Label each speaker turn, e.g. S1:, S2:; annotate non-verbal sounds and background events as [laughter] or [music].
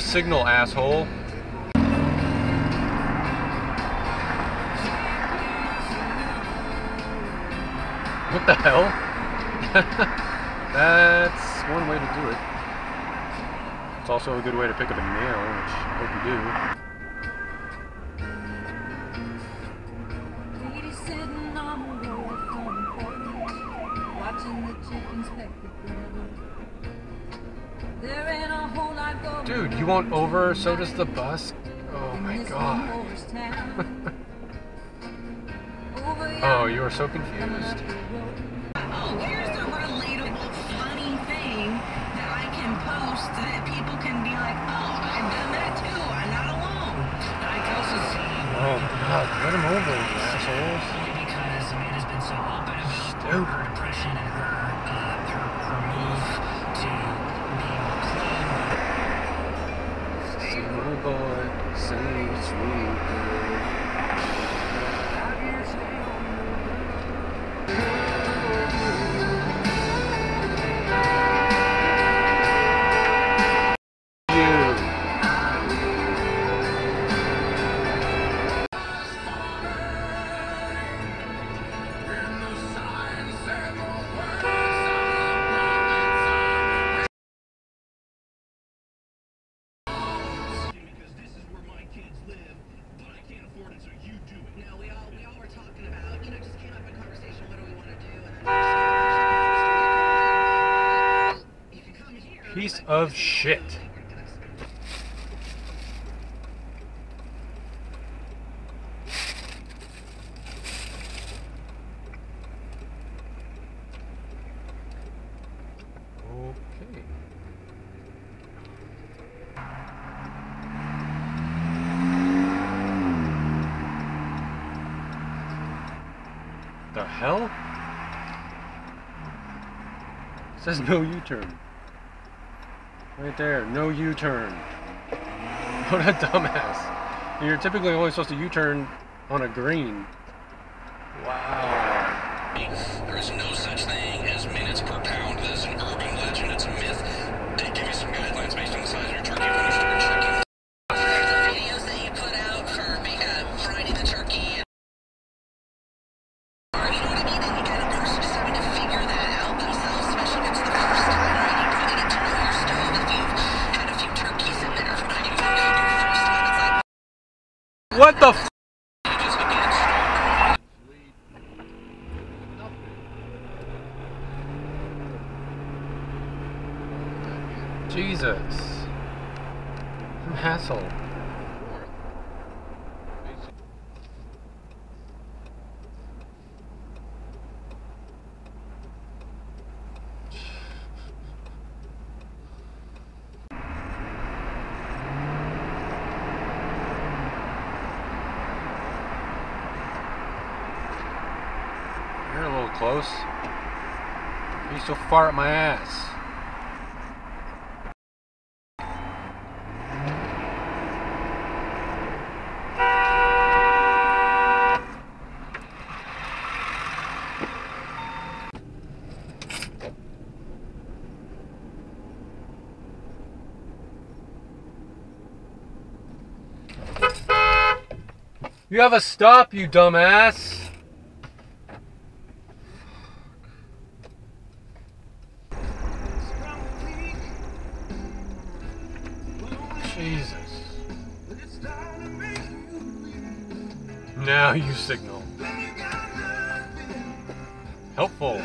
S1: signal, asshole. What the hell? [laughs] That's one way to do it. It's also a good way to pick up a nail, which I hope you do.
S2: Lady
S1: Dude, you want over, so does the bus. Oh my god.
S2: horse [laughs] town. Over
S1: Oh, you are so confused.
S2: the.
S3: Oh, here's a relatable, funny thing that I can post that people can be like, oh, I've done that too. I'm not alone. I can also see
S1: Oh god, let him over, you assholes.
S3: because Amanda's been so open about
S1: Stupid.
S3: her depression and her, uh, her, her move to being clean.
S1: Sweet boy, boy. Piece of shit. The hell? It says no U-turn. Right there, no U-turn. What a dumbass. You're typically only supposed to U-turn on a green. Wow.
S4: There is no such thing as minutes per pound. That is an urban legend. It's a myth.
S3: What the
S1: f-. Jesus. An asshole. You're a little close. You still fart at my ass. You have a stop, you dumbass. Now you signal. Helpful.